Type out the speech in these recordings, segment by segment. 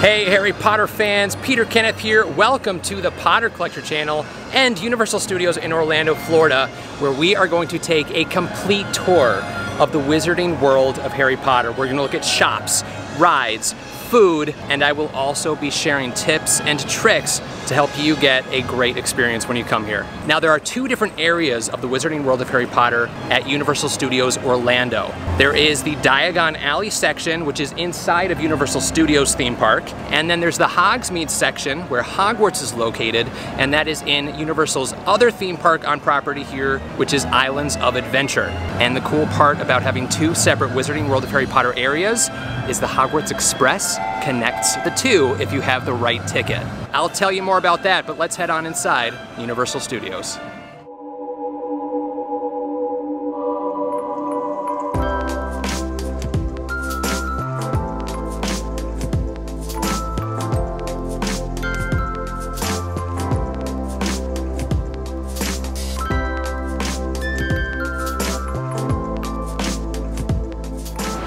Hey Harry Potter fans, Peter Kenneth here. Welcome to the Potter Collector channel and Universal Studios in Orlando, Florida, where we are going to take a complete tour of the wizarding world of Harry Potter. We're gonna look at shops, rides, food, and I will also be sharing tips and tricks to help you get a great experience when you come here. Now there are two different areas of the Wizarding World of Harry Potter at Universal Studios Orlando. There is the Diagon Alley section, which is inside of Universal Studios theme park, and then there's the Hogsmeade section, where Hogwarts is located, and that is in Universal's other theme park on property here, which is Islands of Adventure. And the cool part about having two separate Wizarding World of Harry Potter areas is the Hogwarts Express connects the two if you have the right ticket. I'll tell you more about that, but let's head on inside Universal Studios.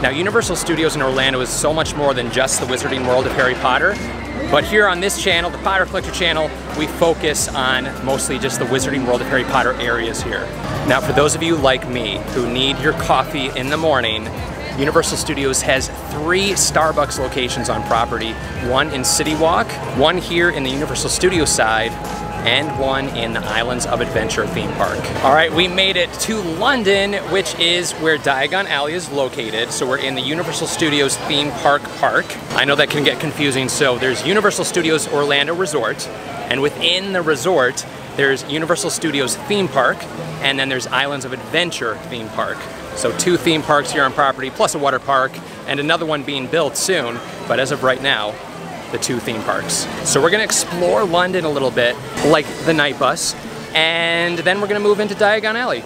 Now, Universal Studios in Orlando is so much more than just the wizarding world of Harry Potter. But here on this channel, the Potter Collector channel, we focus on mostly just the Wizarding World of Harry Potter areas here. Now for those of you like me who need your coffee in the morning, Universal Studios has three Starbucks locations on property. One in City Walk, one here in the Universal Studios side, and one in the Islands of Adventure theme park. All right, we made it to London, which is where Diagon Alley is located. So we're in the Universal Studios theme park park. I know that can get confusing. So there's Universal Studios Orlando Resort, and within the resort, there's Universal Studios theme park, and then there's Islands of Adventure theme park. So two theme parks here on property, plus a water park, and another one being built soon. But as of right now, the two theme parks. So we're gonna explore London a little bit, like the night bus, and then we're gonna move into Diagon Alley.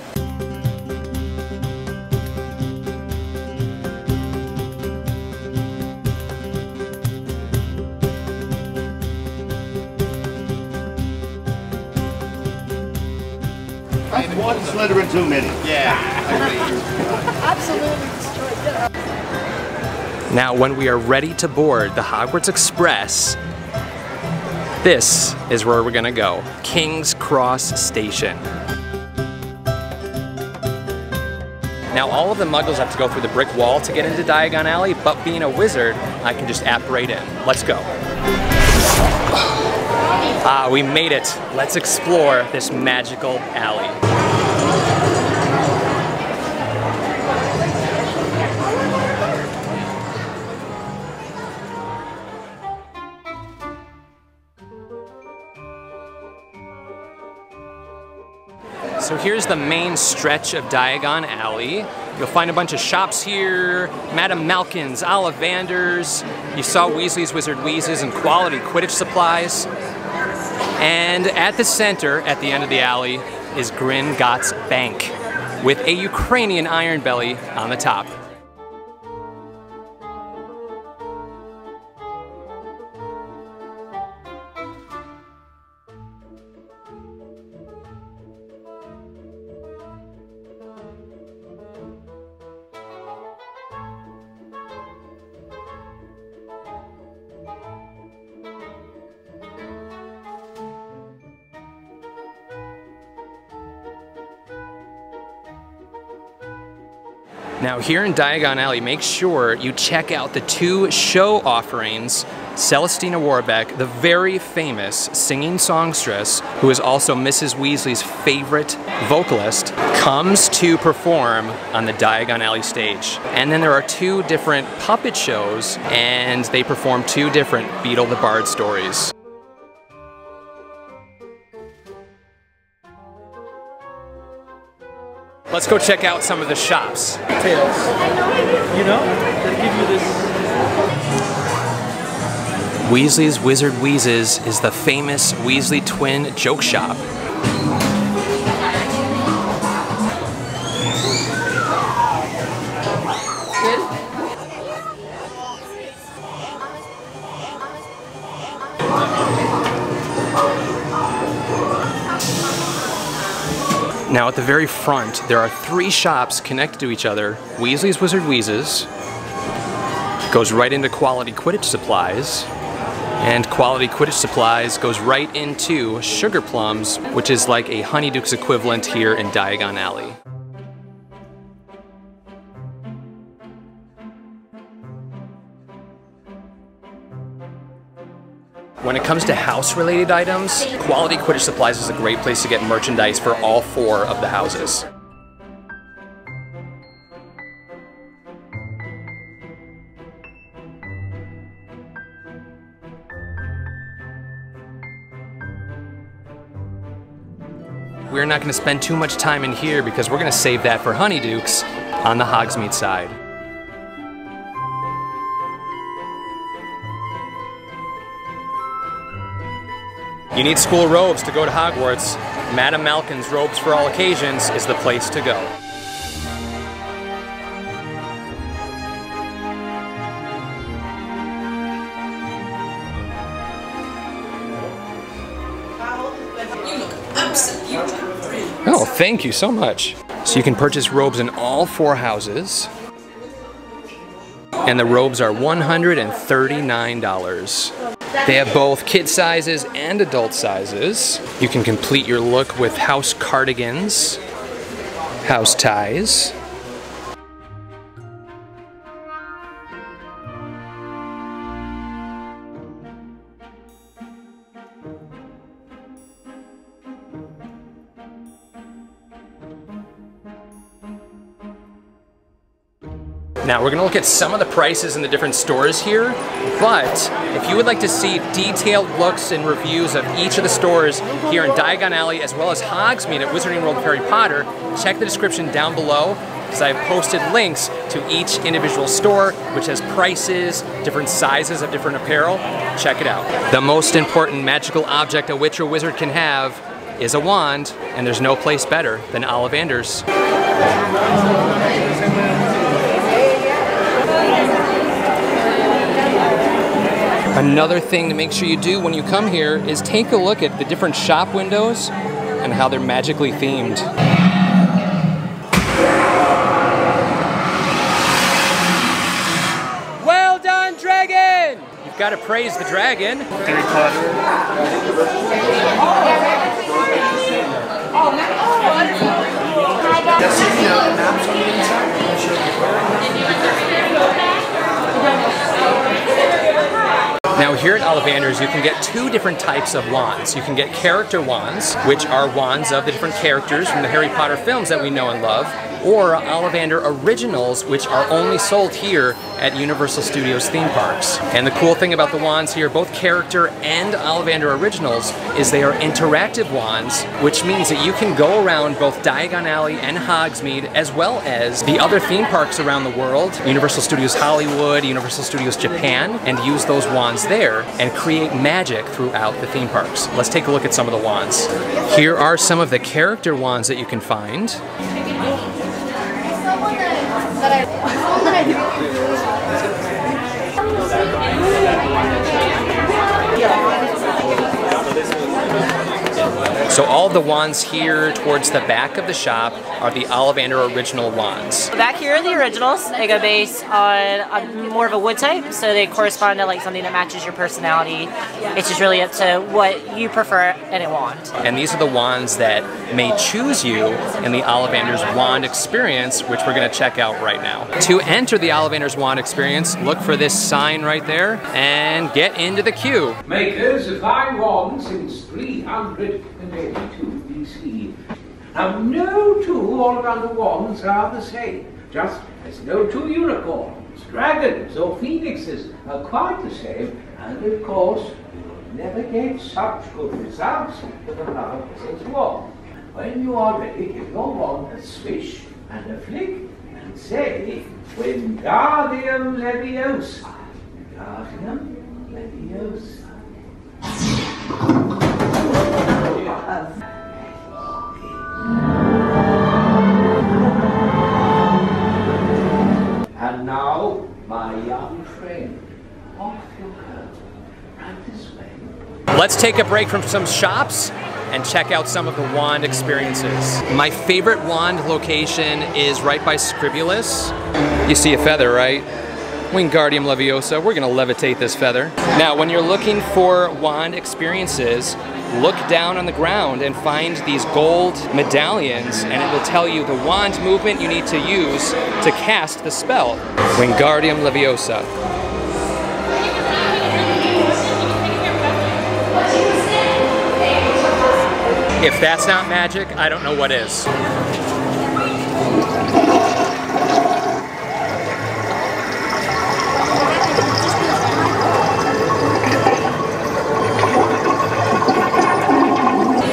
One Slytherin too many. Yeah. Absolutely destroyed. Now, when we are ready to board the Hogwarts Express, this is where we're gonna go, King's Cross Station. Now, all of the muggles have to go through the brick wall to get into Diagon Alley, but being a wizard, I can just app right in. Let's go. Ah, we made it. Let's explore this magical alley. So here's the main stretch of Diagon Alley. You'll find a bunch of shops here, Madame Malkin's, Ollivander's. You saw Weasley's Wizard Wheezes and quality Quidditch supplies. And at the center, at the end of the alley, is Gringotts Bank with a Ukrainian Ironbelly on the top. Now here in Diagon Alley, make sure you check out the two show offerings. Celestina Warbeck, the very famous singing songstress, who is also Mrs. Weasley's favorite vocalist, comes to perform on the Diagon Alley stage. And then there are two different puppet shows, and they perform two different Beedle the Bard stories. Let's go check out some of the shops. Tails. You know? They give you this. Weasley's Wizard Wheezes is the famous Weasley twin joke shop. Now at the very front, there are three shops connected to each other. Weasley's Wizard Wheezes goes right into quality Quidditch supplies. And Quality Quidditch Supplies goes right into Sugar Plums, which is like a Honeydukes equivalent here in Diagon Alley. When it comes to house related items, Quality Quidditch Supplies is a great place to get merchandise for all four of the houses. We're not going to spend too much time in here because we're going to save that for Honeydukes on the Hogsmeade side. You need school robes to go to Hogwarts. Madame Malkin's Robes for All Occasions is the place to go. Oh, thank you so much. So you can purchase robes in all four houses. And the robes are $139. They have both kid sizes and adult sizes. You can complete your look with house cardigans, house ties, Now we're gonna look at some of the prices in the different stores here, but if you would like to see detailed looks and reviews of each of the stores here in Diagon Alley as well as Hogsmeade at Wizarding World of Harry Potter, check the description down below because I've posted links to each individual store which has prices, different sizes of different apparel. Check it out. The most important magical object a witch or wizard can have is a wand, and there's no place better than Ollivander's. Another thing to make sure you do when you come here is take a look at the different shop windows and how they're magically themed. Well done, dragon! You've got to praise the dragon. Harry Potter. Oh, Now here at Ollivander's, you can get two different types of wands. You can get character wands, which are wands of the different characters from the Harry Potter films that we know and love, or Ollivander Originals, which are only sold here at Universal Studios theme parks. And the cool thing about the wands here, both character and Ollivander Originals, is they are interactive wands, which means that you can go around both Diagon Alley and Hogsmeade, as well as the other theme parks around the world, Universal Studios Hollywood, Universal Studios Japan, and use those wands there and create magic throughout the theme parks. Let's take a look at some of the wands. Here are some of the character wands that you can find. So all the wands here towards the back of the shop are the Ollivander original wands. Back here are the originals. They go based on a, more of a wood type, so they correspond to like something that matches your personality. It's just really up to what you prefer in a wand. And these are the wands that may choose you in the Ollivander's Wand Experience, which we're going to check out right now. To enter the Ollivander's Wand Experience, look for this sign right there and get into the queue. makers of fine wands since 382 BC. Now, no two Ollivander wands are the same, just as no two unicorns, dragons, or phoenixes are quite the same, and of course, you will never get such good results with another person's wand. When you are ready, give your wand a swish and a flick, and say, Wingardium Leviosa. Wingardium Leviosa. And now, my young friend, off you go, right this way. Let's take a break from some shops and check out some of the wand experiences. My favorite wand location is right by Scribbulus. You see a feather, right? Wingardium Leviosa. We're gonna levitate this feather. Now, when you're looking for wand experiences, look down on the ground and find these gold medallions and it will tell you the wand movement you need to use to cast the spell. Wingardium Leviosa. If that's not magic, I don't know what is.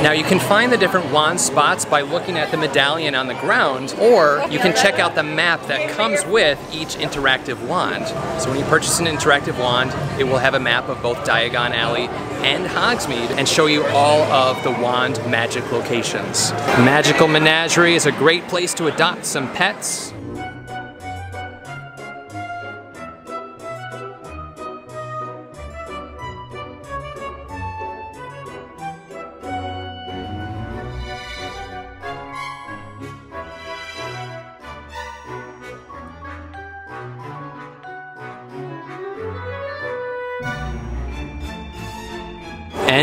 Now you can find the different wand spots by looking at the medallion on the ground, or you can check out the map that comes with each interactive wand. So when you purchase an interactive wand, it will have a map of both Diagon Alley and Hogsmeade and show you all of the wand magic locations. Magical Menagerie is a great place to adopt some pets,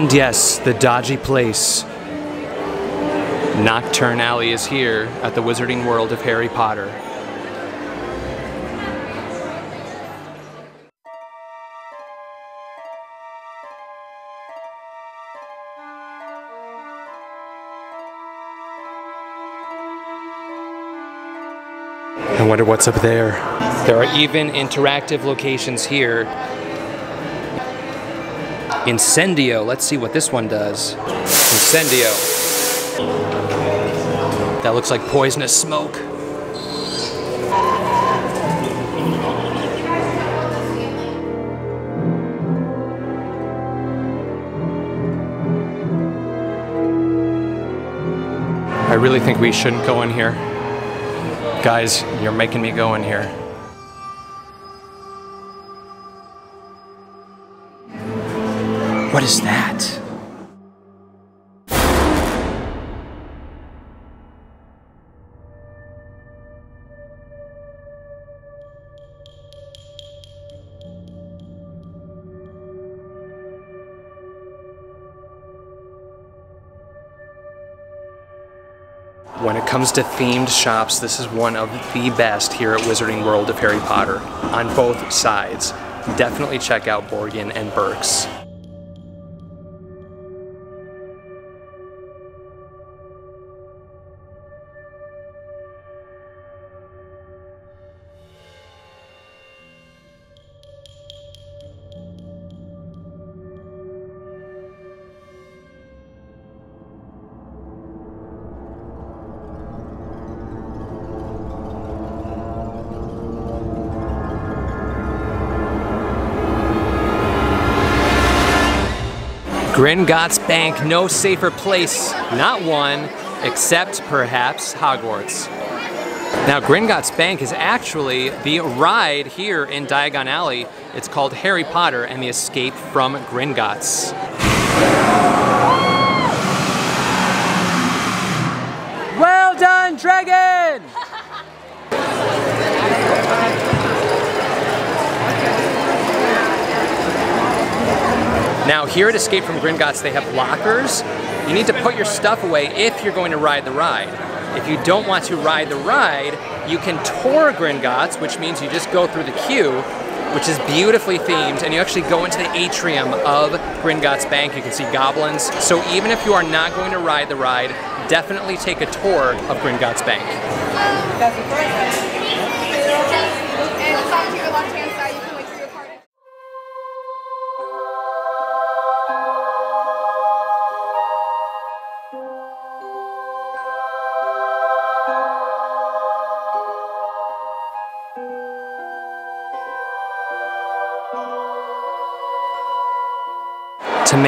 And yes, the dodgy place. Knockturn Alley is here at the Wizarding World of Harry Potter. I wonder what's up there. There are even interactive locations here Incendio. Let's see what this one does. Incendio. That looks like poisonous smoke. I really think we shouldn't go in here. Guys, you're making me go in here. What is that? When it comes to themed shops, this is one of the best here at Wizarding World of Harry Potter on both sides. Definitely check out Borgin and Burkes. Gringotts Bank, no safer place, not one, except perhaps Hogwarts. Now, Gringotts Bank is actually the ride here in Diagon Alley. It's called Harry Potter and the Escape from Gringotts. Well done, Dragon! Now here at Escape from Gringotts they have lockers. You need to put your stuff away if you're going to ride the ride. If you don't want to ride the ride, you can tour Gringotts, which means you just go through the queue, which is beautifully themed, and you actually go into the atrium of Gringotts Bank. You can see goblins. So even if you are not going to ride the ride, definitely take a tour of Gringotts Bank.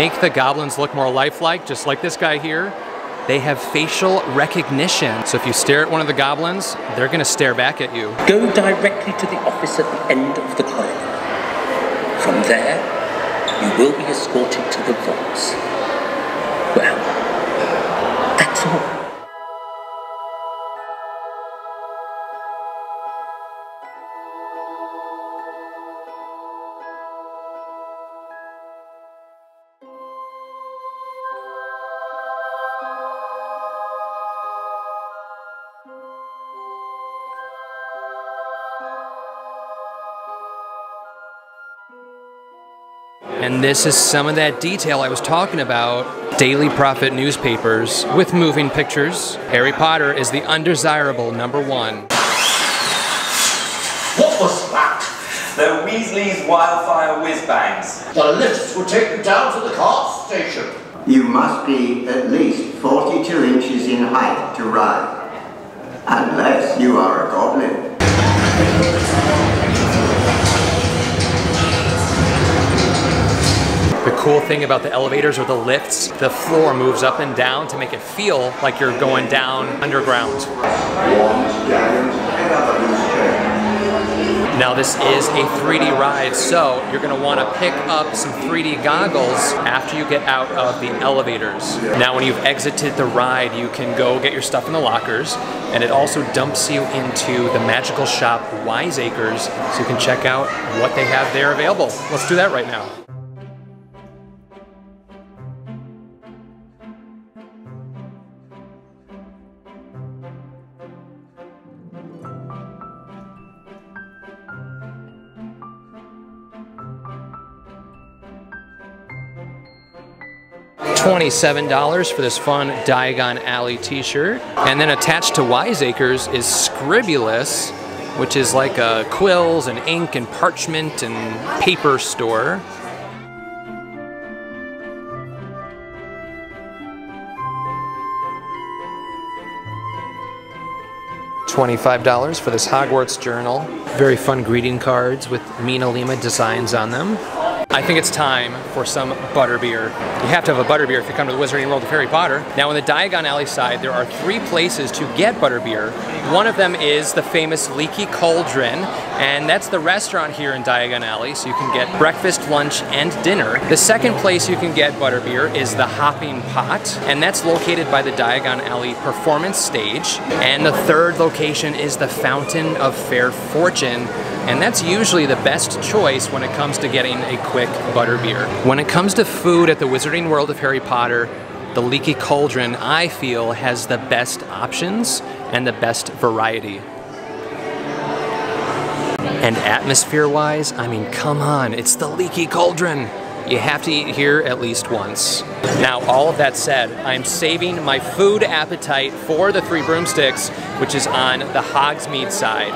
Make the goblins look more lifelike, just like this guy here, they have facial recognition. So if you stare at one of the goblins, they're gonna stare back at you. Go directly to the office at the end of the corridor. From there, you will be escorted to the vaults. Well, that's all. And this is some of that detail I was talking about. Daily Prophet newspapers with moving pictures. Harry Potter is the undesirable number one. What was that? The Weasley's wildfire whiz bangs. The lifts will take you down to the cart station. You must be at least 42 inches in height to ride. Unless you are a goblin. The cool thing about the elevators or the lifts, the floor moves up and down to make it feel like you're going down underground. Now this is a 3D ride, so you're gonna wanna pick up some 3D goggles after you get out of the elevators. Now when you've exited the ride, you can go get your stuff in the lockers, and it also dumps you into the magical shop Wiseacres, so you can check out what they have there available. Let's do that right now. $27 for this fun Diagon Alley t-shirt. And then attached to Wiseacres is Scribbulus, which is like a quills and ink and parchment and paper store. $25 for this Hogwarts journal. Very fun greeting cards with MinaLima designs on them. I think it's time for some butterbeer. You have to have a butterbeer if you come to the Wizarding World of Harry Potter. Now on the Diagon Alley side, there are three places to get butterbeer. One of them is the famous Leaky Cauldron, and that's the restaurant here in Diagon Alley, so you can get breakfast, lunch, and dinner. The second place you can get butterbeer is the Hopping Pot, and that's located by the Diagon Alley Performance Stage. And the third location is the Fountain of Fair Fortune, and that's usually the best choice when it comes to getting a quick butterbeer. When it comes to food at the Wizarding World of Harry Potter, the Leaky Cauldron, I feel, has the best options and the best variety. And atmosphere-wise, I mean, come on, it's the Leaky Cauldron. You have to eat here at least once. Now, all of that said, I'm saving my food appetite for the Three Broomsticks, which is on the Hogsmeade side.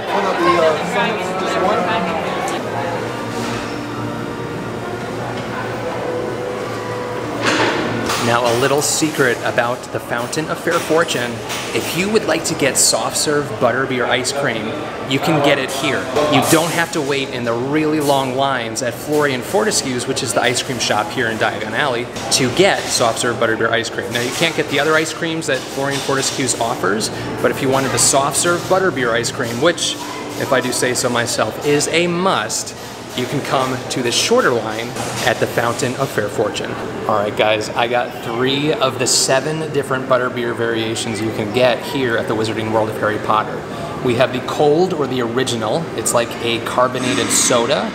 Now, a little secret about the Fountain of Fair Fortune. If you would like to get soft serve butterbeer ice cream, you can get it here. You don't have to wait in the really long lines at Florian Fortescue's, which is the ice cream shop here in Diagon Alley, to get soft serve butterbeer ice cream. Now, you can't get the other ice creams that Florian Fortescue's offers, but if you wanted the soft serve butterbeer ice cream, which, if I do say so myself, is a must, you can come to the shorter line at the Fountain of Fair Fortune. All right, guys, I got three of the seven different butterbeer variations you can get here at the Wizarding World of Harry Potter. We have the cold or the original. It's like a carbonated soda.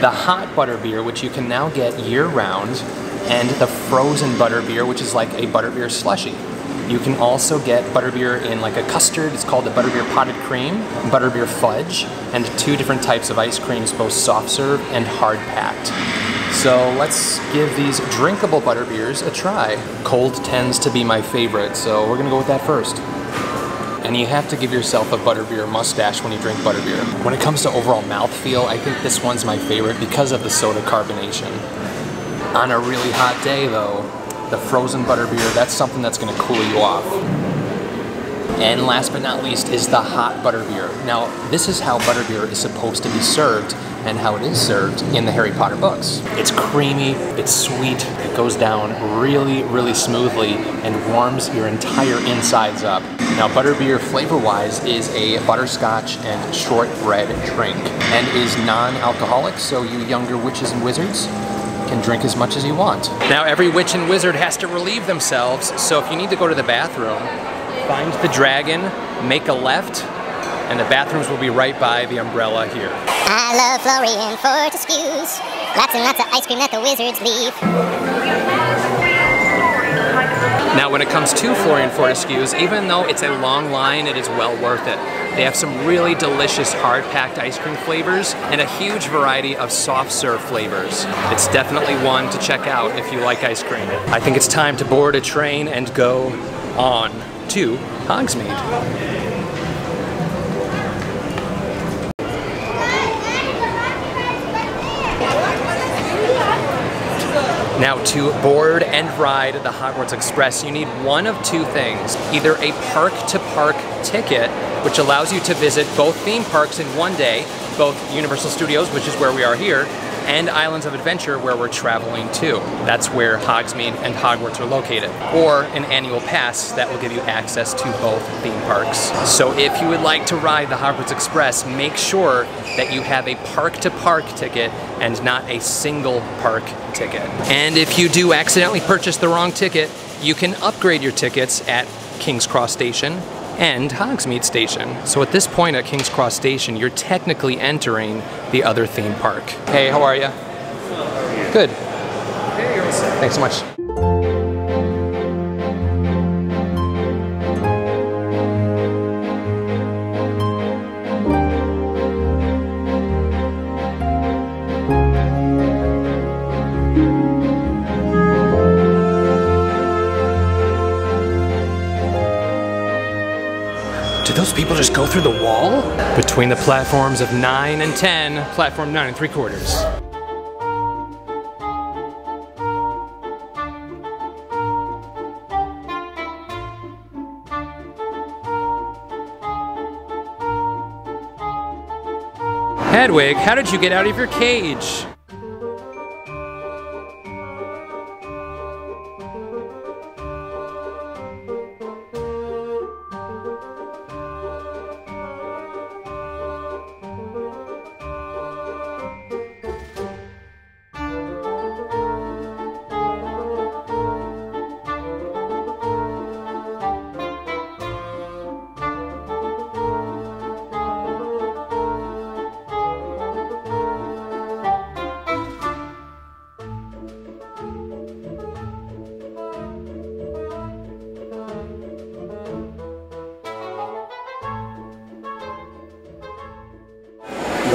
The hot butterbeer, which you can now get year-round, and the frozen butterbeer, which is like a butterbeer slushy. You can also get butterbeer in like a custard, it's called the butterbeer potted cream, butterbeer fudge, and two different types of ice creams, both soft serve and hard packed. So let's give these drinkable butterbeers a try. Cold tends to be my favorite, so we're gonna go with that first. And you have to give yourself a butterbeer mustache when you drink butterbeer. When it comes to overall mouthfeel, I think this one's my favorite because of the soda carbonation. On a really hot day though, the frozen butterbeer, that's something that's gonna cool you off. And last but not least is the hot butterbeer. Now, this is how butterbeer is supposed to be served and how it is served in the Harry Potter books. It's creamy, it's sweet, it goes down really, really smoothly and warms your entire insides up. Now, butterbeer flavor-wise is a butterscotch and shortbread drink and is non-alcoholic, so you younger witches and wizards can drink as much as you want. Now every witch and wizard has to relieve themselves, so if you need to go to the bathroom, find the dragon, make a left, and the bathrooms will be right by the umbrella here. I love Florian Fortescue's. Lots and lots of ice cream that the wizards leave. Now, when it comes to Florian Fortescue's, even though it's a long line, it is well worth it. They have some really delicious hard-packed ice cream flavors and a huge variety of soft serve flavors. It's definitely one to check out if you like ice cream. I think it's time to board a train and go on to Hogsmeade. Now, to board and ride the Hogwarts Express, you need one of two things. Either a park to park ticket, which allows you to visit both theme parks in one day, both Universal Studios, which is where we are here, and Islands of Adventure, where we're traveling to. That's where Hogsmeade and Hogwarts are located. Or an annual pass that will give you access to both theme parks. So if you would like to ride the Hogwarts Express, make sure that you have a park-to-park -park ticket and not a single park ticket. And if you do accidentally purchase the wrong ticket, you can upgrade your tickets at King's Cross Station and Hogsmeade Station. So at this point at King's Cross Station, you're technically entering the other theme park. Hey, how are you? Good. Thanks so much. Those people just go through the wall? Between the platforms of 9 and 10, platform 9 and 3 quarters. Hedwig, how did you get out of your cage?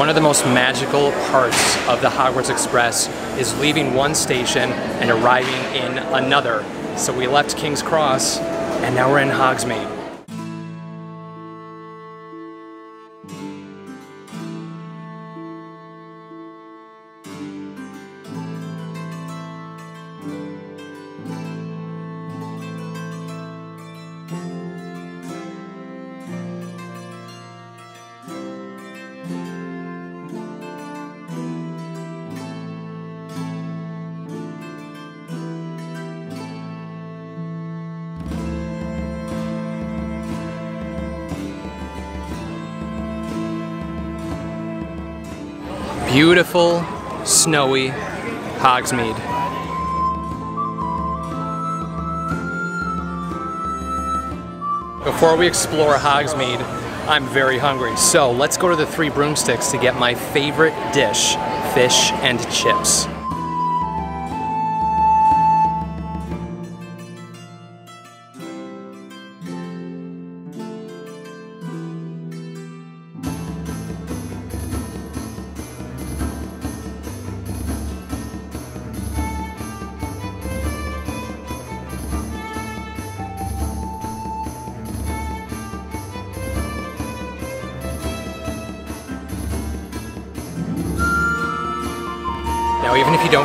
One of the most magical parts of the Hogwarts Express is leaving one station and arriving in another. So we left King's Cross and now we're in Hogsmeade. Hogsmeade. Before we explore Hogsmeade, I'm very hungry. So let's go to the Three Broomsticks to get my favorite dish, fish and chips.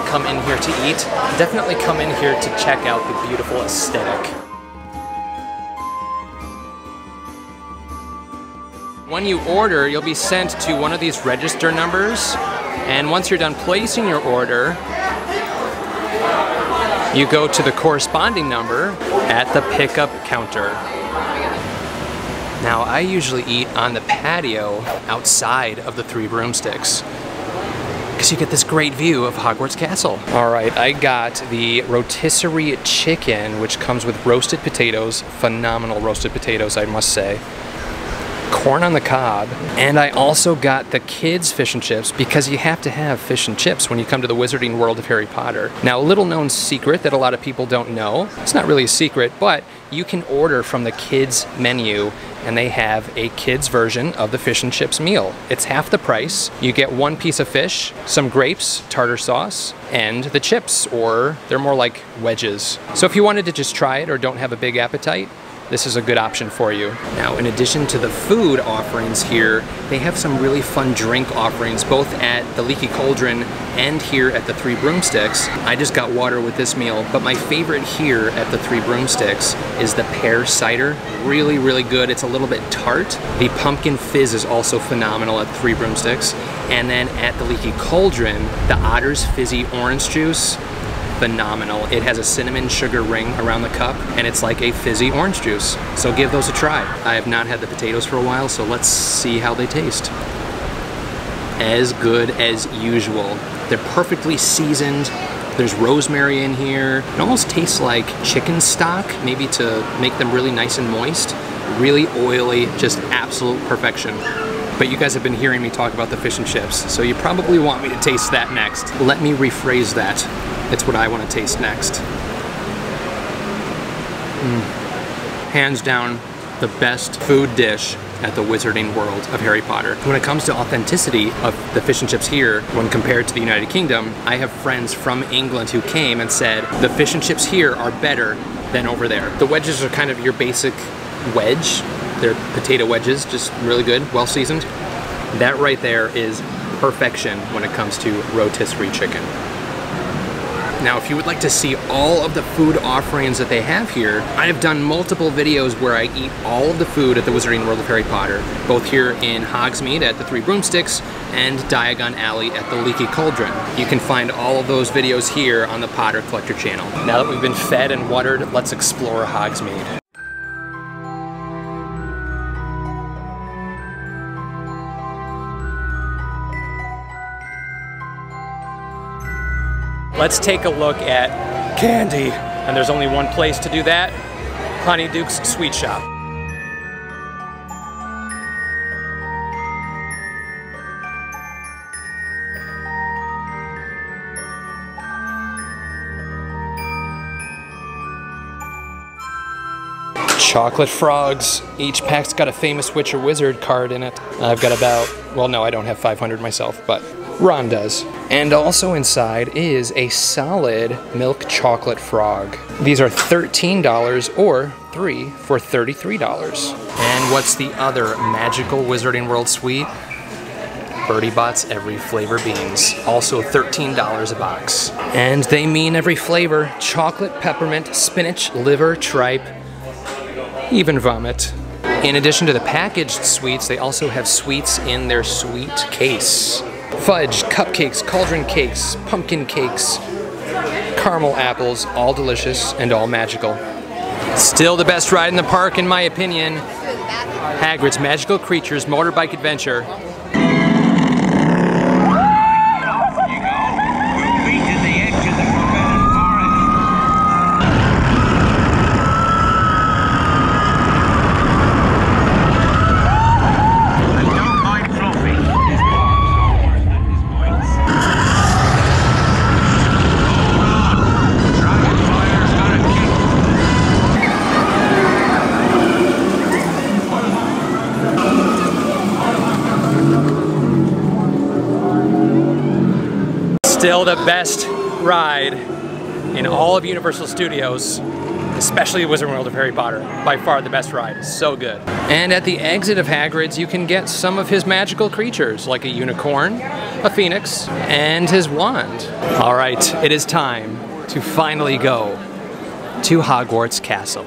Come in here to eat, definitely come in here to check out the beautiful aesthetic. When you order, you'll be sent to one of these register numbers, and once you're done placing your order, you go to the corresponding number at the pickup counter. Now, I usually eat on the patio outside of the Three Broomsticks you get this great view of Hogwarts Castle. All right, I got the rotisserie chicken, which comes with roasted potatoes, phenomenal roasted potatoes, I must say. Corn on the cob, and I also got the kids fish and chips because you have to have fish and chips when you come to the wizarding world of Harry Potter. Now, a little known secret that a lot of people don't know, it's not really a secret, but you can order from the kids menu and they have a kids version of the fish and chips meal. It's half the price. You get one piece of fish, some grapes, tartar sauce, and the chips, or they're more like wedges. So if you wanted to just try it or don't have a big appetite, this is a good option for you. Now, in addition to the food offerings here, they have some really fun drink offerings, both at the Leaky Cauldron and here at the Three Broomsticks. I just got water with this meal, but my favorite here at the Three Broomsticks is the pear cider. Really, really good. It's a little bit tart. The pumpkin fizz is also phenomenal at Three Broomsticks. And then at the Leaky Cauldron, the Otter's Fizzy Orange Juice phenomenal. It has a cinnamon sugar ring around the cup and it's like a fizzy orange juice. So give those a try. I have not had the potatoes for a while, so let's see how they taste. As good as usual. They're perfectly seasoned. There's rosemary in here. It almost tastes like chicken stock, maybe to make them really nice and moist. Really oily, just absolute perfection. But you guys have been hearing me talk about the fish and chips, so you probably want me to taste that next. Let me rephrase that. It's what I want to taste next. Mm. Hands down, the best food dish at the wizarding world of Harry Potter. When it comes to authenticity of the fish and chips here, when compared to the United Kingdom, I have friends from England who came and said, the fish and chips here are better than over there. The wedges are kind of your basic wedge. They're potato wedges, just really good, well seasoned. That right there is perfection when it comes to rotisserie chicken. Now, if you would like to see all of the food offerings that they have here, I have done multiple videos where I eat all of the food at the Wizarding World of Harry Potter, both here in Hogsmeade at the Three Broomsticks and Diagon Alley at the Leaky Cauldron. You can find all of those videos here on the Potter Collector channel. Now that we've been fed and watered, let's explore Hogsmeade. Let's take a look at candy. And there's only one place to do that, Honeyduke's Sweet Shop. Chocolate frogs. Each pack's got a famous witch or wizard card in it. I've got about, well no, I don't have 500 myself, but Ron does. And also inside is a solid milk chocolate frog. These are $13 or three for $33. And what's the other magical Wizarding World sweet? Bertie Bott's Every Flavor Beans, also $13 a box. And they mean every flavor, chocolate, peppermint, spinach, liver, tripe, even vomit. In addition to the packaged sweets, they also have sweets in their sweet case. Fudge, cupcakes, cauldron cakes, pumpkin cakes, caramel apples, all delicious and all magical. Still the best ride in the park in my opinion. Hagrid's Magical Creatures Motorbike Adventure The best ride in all of Universal Studios, especially Wizard World of Harry Potter. By far the best ride, so good. And at the exit of Hagrid's, you can get some of his magical creatures, like a unicorn, a phoenix, and his wand. All right, it is time to finally go to Hogwarts Castle.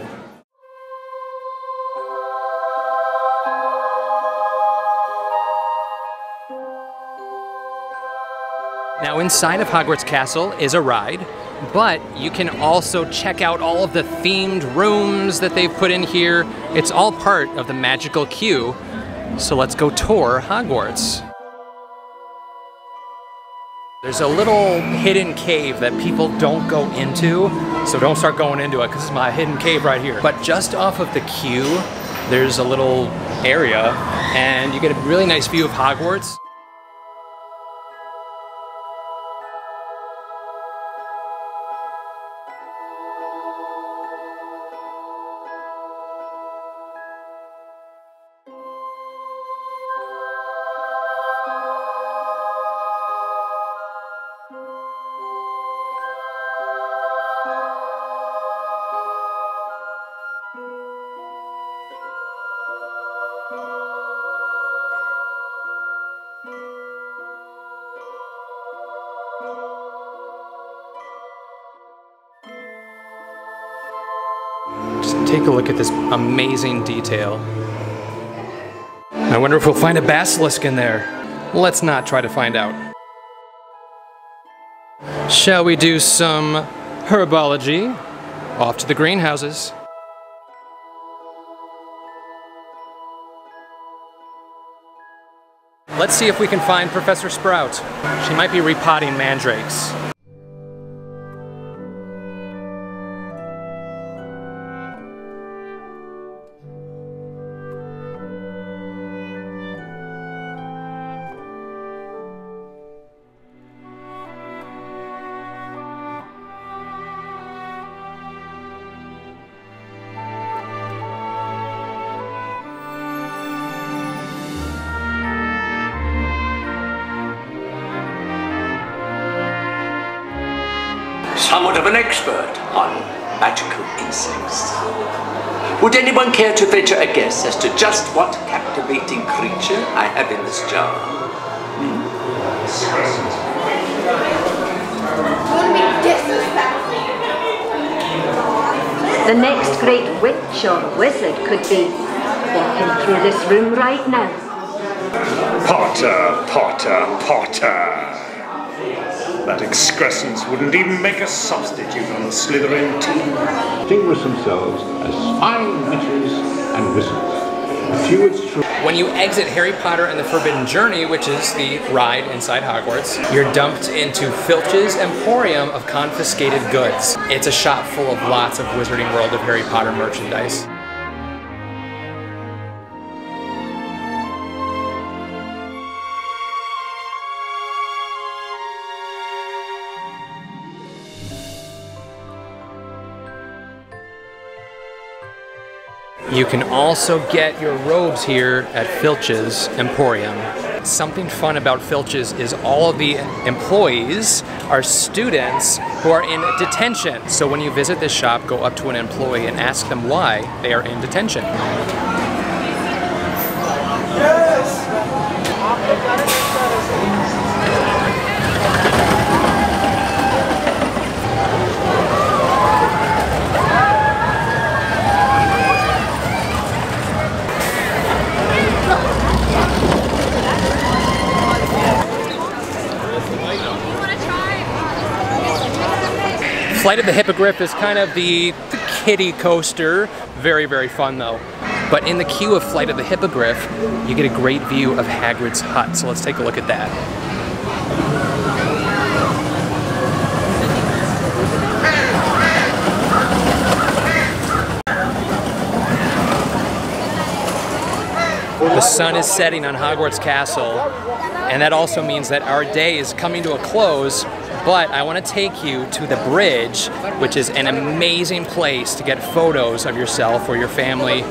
Now inside of Hogwarts Castle is a ride, but you can also check out all of the themed rooms that they've put in here. It's all part of the magical queue. So let's go tour Hogwarts. There's a little hidden cave that people don't go into, so don't start going into it because it's my hidden cave right here. But just off of the queue, there's a little area and you get a really nice view of Hogwarts. At this amazing detail. I wonder if we'll find a basilisk in there. Let's not try to find out. Shall we do some herbology? Off to the greenhouses. Let's see if we can find Professor Sprout. She might be repotting mandrakes. The next great witch or wizard could be walking through this room right now. Potter, Potter, Potter. That excrescence wouldn't even make a substitute on the Slytherin team. Distinguish themselves as fine witches and wizards. A Few it's true. When you exit Harry Potter and the Forbidden Journey, which is the ride inside Hogwarts, you're dumped into Filch's Emporium of Confiscated Goods. It's a shop full of lots of Wizarding World of Harry Potter merchandise. You can also get your robes here at Filch's Emporium. Something fun about Filch's is all of the employees are students who are in detention. So when you visit this shop, go up to an employee and ask them why they are in detention. Flight of the Hippogriff is kind of the, the kiddie coaster. Very, very fun though. But in the queue of Flight of the Hippogriff, you get a great view of Hagrid's hut. So let's take a look at that. The sun is setting on Hogwarts Castle, and that also means that our day is coming to a close, but I want to take you to the bridge, which is an amazing place to get photos of yourself or your family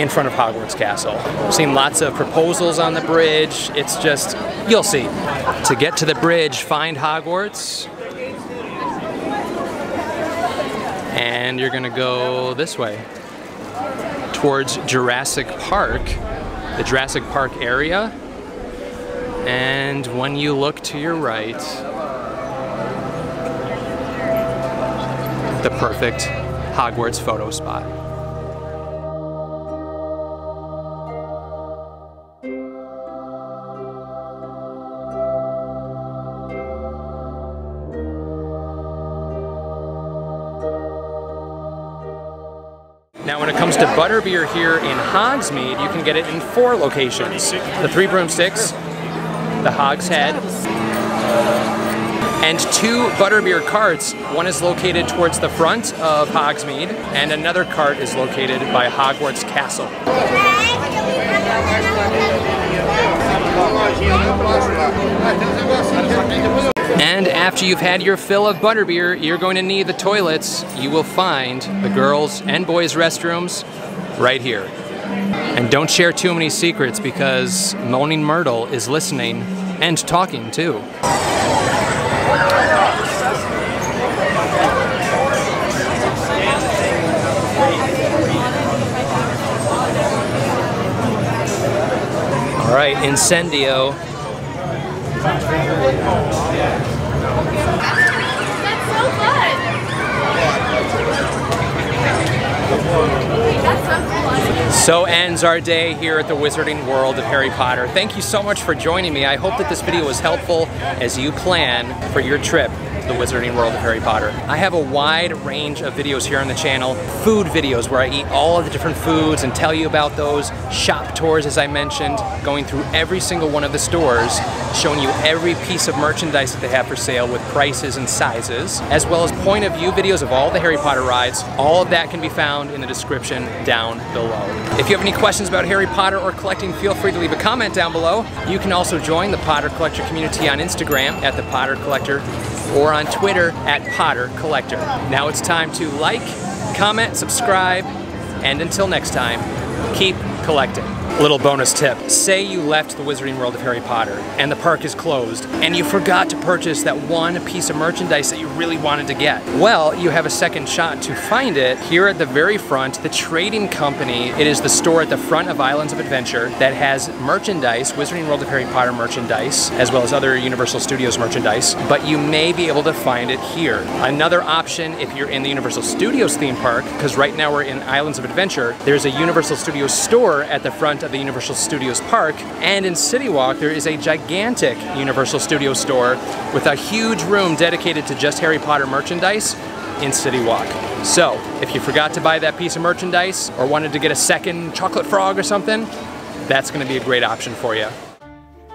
in front of Hogwarts Castle. I've seen lots of proposals on the bridge. It's just, you'll see. To get to the bridge, find Hogwarts. And you're gonna go this way towards Jurassic Park, the Jurassic Park area. And when you look to your right, the perfect Hogwarts photo spot. Now when it comes to butterbeer here in Hogsmeade, you can get it in four locations. The Three Broomsticks, the Hog's Hogshead, and two butterbeer carts. One is located towards the front of Hogsmeade, and another cart is located by Hogwarts Castle. And after you've had your fill of butterbeer, you're going to need the toilets. You will find the girls' and boys' restrooms right here. And don't share too many secrets because Moaning Myrtle is listening and talking too. All right, Incendio. That's so fun. So ends our day here at the Wizarding World of Harry Potter. Thank you so much for joining me. I hope that this video was helpful as you plan for your trip the Wizarding World of Harry Potter. I have a wide range of videos here on the channel. Food videos where I eat all of the different foods and tell you about those. Shop tours as I mentioned, going through every single one of the stores, showing you every piece of merchandise that they have for sale with prices and sizes, as well as point of view videos of all the Harry Potter rides. All of that can be found in the description down below. If you have any questions about Harry Potter or collecting, feel free to leave a comment down below. You can also join the Potter Collector community on Instagram at the Potter Collector or on Twitter at Potter Collector. Now it's time to like, comment, subscribe, and until next time, keep collecting. Little bonus tip. Say you left the Wizarding World of Harry Potter and the park is closed and you forgot to purchase that one piece of merchandise that you really wanted to get. Well, you have a second shot to find it here at the very front, the Trading Company. It is the store at the front of Islands of Adventure that has merchandise, Wizarding World of Harry Potter merchandise, as well as other Universal Studios merchandise, but you may be able to find it here. Another option if you're in the Universal Studios theme park, because right now we're in Islands of Adventure, there's a Universal Studios store at the front of the Universal Studios Park, and in City Walk there is a gigantic Universal Studios store with a huge room dedicated to just Harry Potter merchandise in City Walk. So, if you forgot to buy that piece of merchandise or wanted to get a second chocolate frog or something, that's gonna be a great option for you.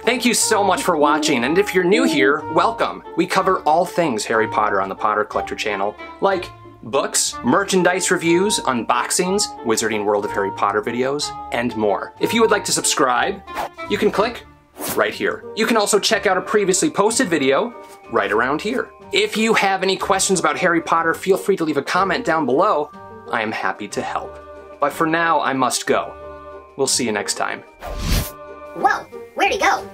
Thank you so much for watching, and if you're new here, welcome. We cover all things Harry Potter on the Potter Collector channel, like books, merchandise reviews, unboxings, Wizarding World of Harry Potter videos, and more. If you would like to subscribe, you can click right here. You can also check out a previously posted video right around here. If you have any questions about Harry Potter, feel free to leave a comment down below. I am happy to help. But for now, I must go. We'll see you next time. Whoa, where'd he go?